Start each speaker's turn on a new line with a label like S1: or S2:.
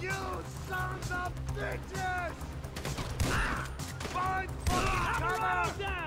S1: You sons of bitches! Ah! Find fucking cover!